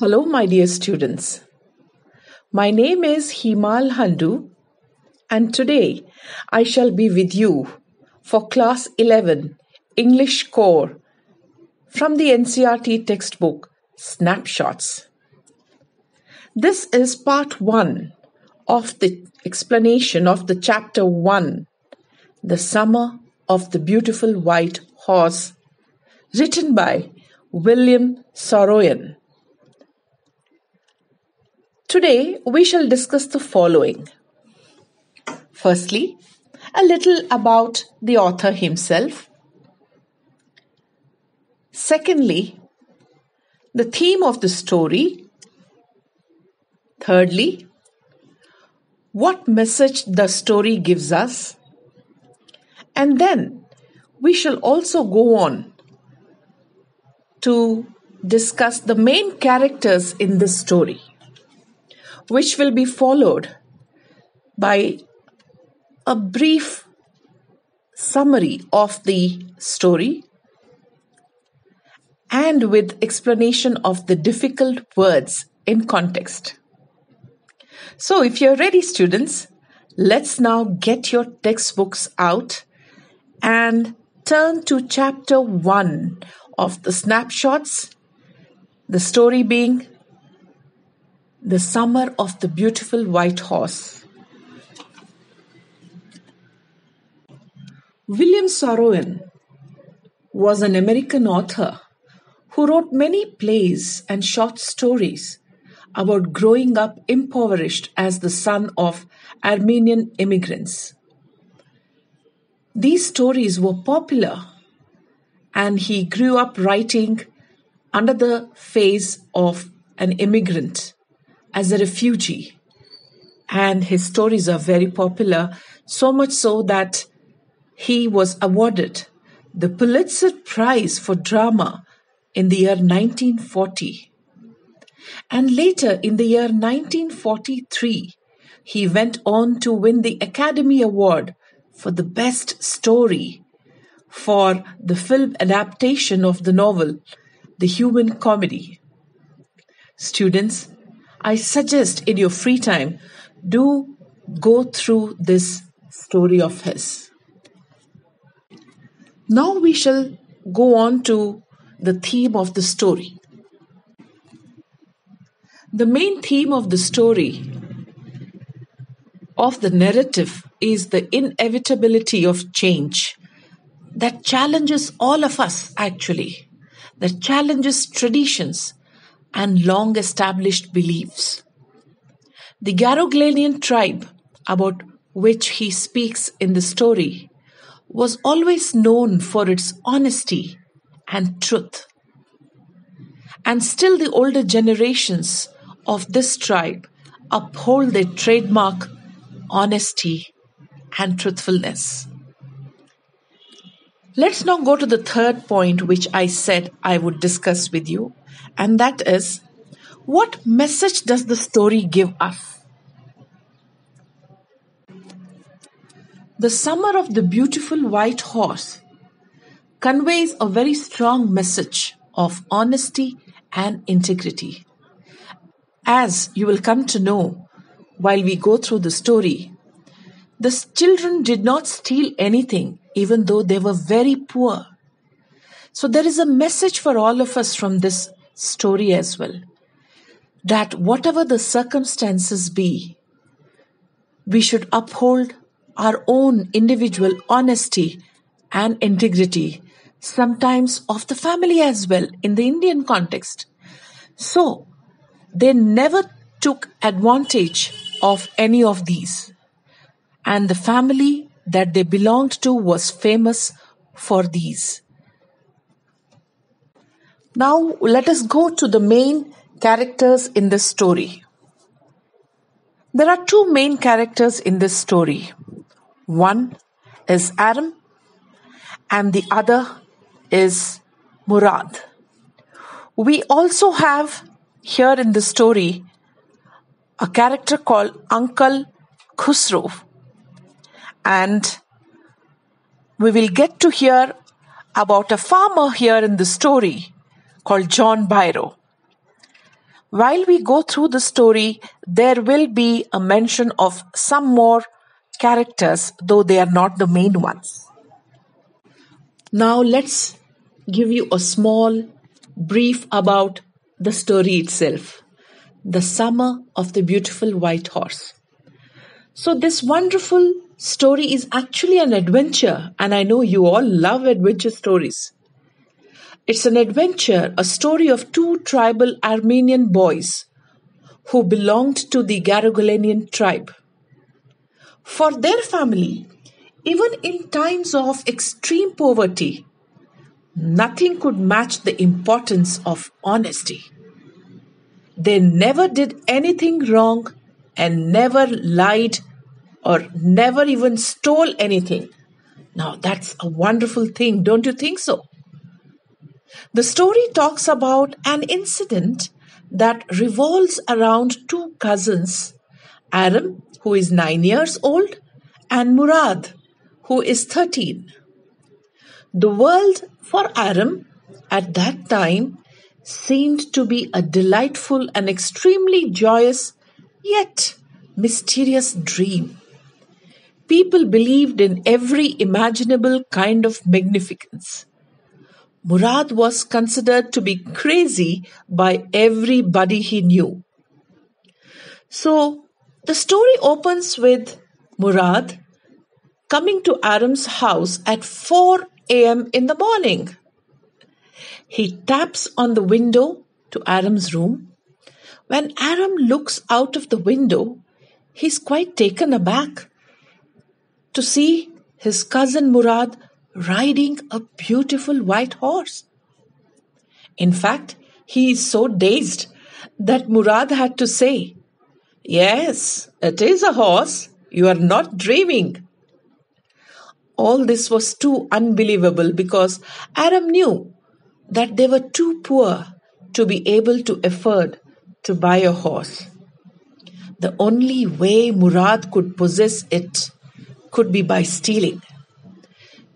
Hello, my dear students. My name is Himal Handu, and today I shall be with you for Class 11 English Core from the NCERT textbook Snapshots. This is part 1 of the explanation of the chapter 1 The Summer of the Beautiful White Horse, written by William Saroyan. Today we shall discuss the following. Firstly, a little about the author himself. Secondly, the theme of the story. Thirdly, what message the story gives us. And then we shall also go on to discuss the main characters in the story which will be followed by a brief summary of the story and with explanation of the difficult words in context. So, if you're ready, students, let's now get your textbooks out and turn to chapter 1 of the snapshots, the story being the Summer of the Beautiful White Horse. William Saroyan was an American author who wrote many plays and short stories about growing up impoverished as the son of Armenian immigrants. These stories were popular, and he grew up writing under the face of an immigrant as a refugee. And his stories are very popular, so much so that he was awarded the Pulitzer Prize for Drama in the year 1940. And later, in the year 1943, he went on to win the Academy Award for the Best Story for the film adaptation of the novel The Human Comedy. Students, I suggest in your free time, do go through this story of his. Now we shall go on to the theme of the story. The main theme of the story of the narrative is the inevitability of change that challenges all of us, actually, that challenges traditions, and long established beliefs. The Garoghlanian tribe, about which he speaks in the story, was always known for its honesty and truth. And still, the older generations of this tribe uphold their trademark honesty and truthfulness. Let's now go to the third point, which I said I would discuss with you, and that is what message does the story give us? The Summer of the Beautiful White Horse conveys a very strong message of honesty and integrity. As you will come to know while we go through the story, the children did not steal anything, even though they were very poor. So, there is a message for all of us from this story as well that whatever the circumstances be, we should uphold our own individual honesty and integrity, sometimes of the family as well, in the Indian context. So, they never took advantage of any of these. And the family that they belonged to was famous for these. Now, let us go to the main characters in this story. There are two main characters in this story. One is Aram, and the other is Murad. We also have here in the story a character called Uncle Khosrove, and we will get to hear about a farmer here in the story called John Byro. while we go through the story, there will be a mention of some more characters, though they are not the main ones. Now, let's give you a small brief about the story itself The Summer of the Beautiful White Horse. So, this wonderful story is actually an adventure, and I know you all love adventure stories. It's an adventure, a story of two tribal Armenian boys who belonged to the Garoghlanian tribe. For their family, even in times of extreme poverty, nothing could match the importance of honesty. They never did anything wrong and never lied or never even stole anything. Now, that's a wonderful thing, don't you think so? The story talks about an incident that revolves around two cousins Aram, who is nine years old, and Murad, who is 13. The world for Aram at that time seemed to be a delightful and extremely joyous yet mysterious dream. People believed in every imaginable kind of magnificence. Murad was considered to be crazy by everybody he knew. So the story opens with Murad coming to Aram's house at 4 a.m. in the morning. He taps on the window to Aram's room. When Aram looks out of the window, he's quite taken aback to see his cousin Murad riding a beautiful white horse. In fact, he is so dazed that Murad had to say, Yes, it is a horse. You are not dreaming. All this was too unbelievable because Aram knew that they were too poor to be able to afford to buy a horse. The only way Murad could possess it could be by stealing.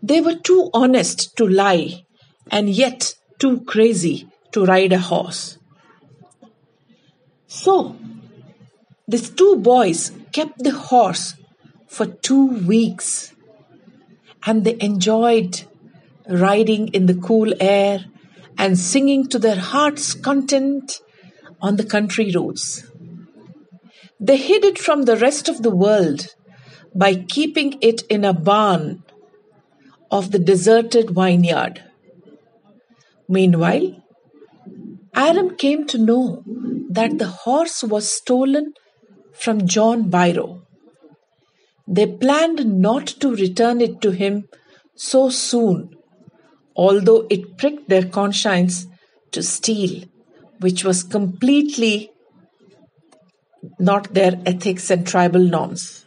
They were too honest to lie and yet too crazy to ride a horse. So, these two boys kept the horse for two weeks and they enjoyed riding in the cool air and singing to their heart's content on the country roads. They hid it from the rest of the world by keeping it in a barn of the deserted vineyard. Meanwhile, Aram came to know that the horse was stolen from John Byro. They planned not to return it to him so soon, although it pricked their conscience to steal, which was completely not their ethics and tribal norms.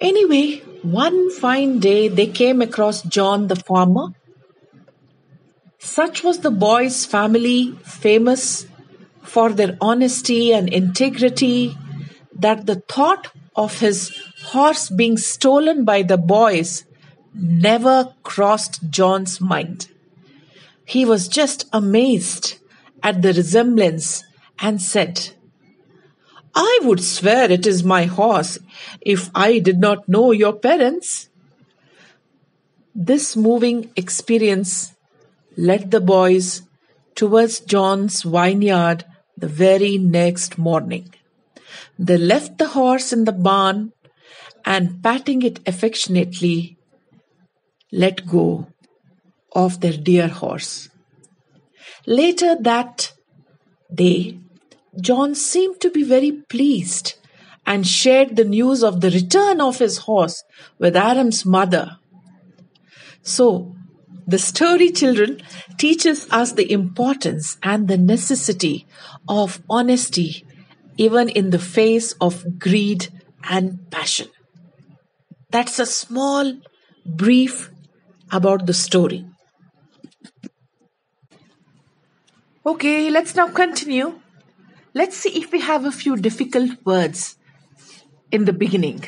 Anyway, one fine day they came across John the farmer. Such was the boy's family, famous for their honesty and integrity, that the thought of his horse being stolen by the boys never crossed John's mind. He was just amazed at the resemblance and said, I would swear it is my horse if I did not know your parents. This moving experience led the boys towards John's vineyard the very next morning. They left the horse in the barn and, patting it affectionately, let go of their dear horse. Later that day, John seemed to be very pleased and shared the news of the return of his horse with Aram's mother. So, the story, children, teaches us the importance and the necessity of honesty, even in the face of greed and passion. That's a small brief about the story. Okay, let's now continue Let's see if we have a few difficult words in the beginning.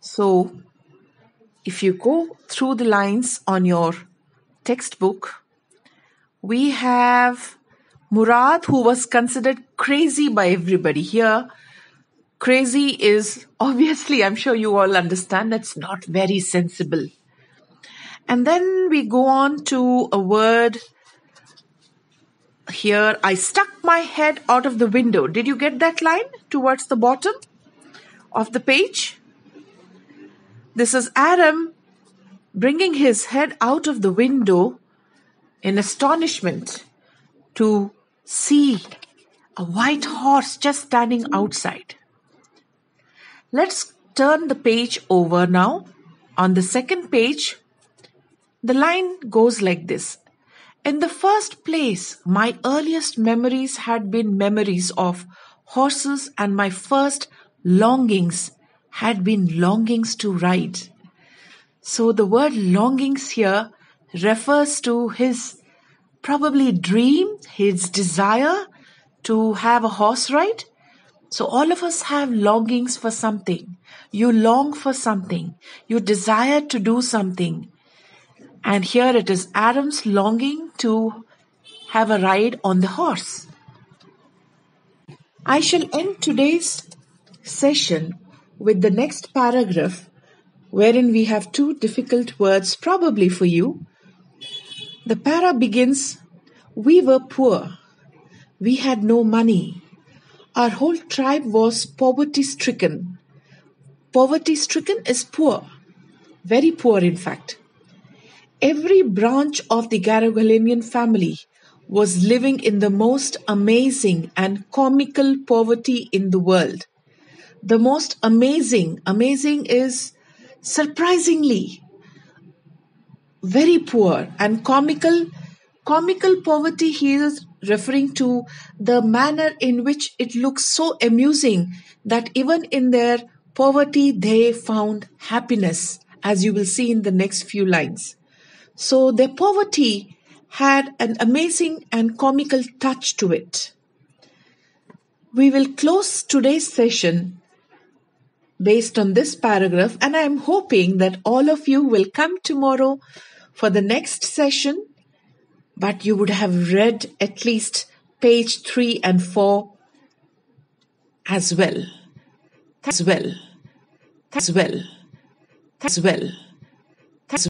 So, if you go through the lines on your textbook, we have Murad, who was considered crazy by everybody here, crazy is obviously, I'm sure you all understand, that's not very sensible. And then we go on to a word here. I stuck my head out of the window. Did you get that line towards the bottom of the page? This is Aram bringing his head out of the window in astonishment to see a white horse just standing outside. Let's turn the page over now. On the second page, the line goes like this. In the first place, my earliest memories had been memories of horses, and my first longings had been longings to ride. So the word longings here refers to his probably dream, his desire to have a horse ride. So all of us have longings for something. You long for something. You desire to do something. And here it is Aram's longing to have a ride on the horse. I shall end today's session with the next paragraph, wherein we have two difficult words probably for you. The para begins We were poor. We had no money. Our whole tribe was poverty stricken. Poverty stricken is poor, very poor, in fact. Every branch of the Garoghlanian family was living in the most amazing and comical poverty in the world. The most amazing, amazing is surprisingly very poor and comical. Comical poverty he is referring to the manner in which it looks so amusing that even in their poverty they found happiness, as you will see in the next few lines. So their poverty had an amazing and comical touch to it. We will close today's session based on this paragraph, and I am hoping that all of you will come tomorrow for the next session, but you would have read at least page 3 and 4 as well. As well. As well. As well.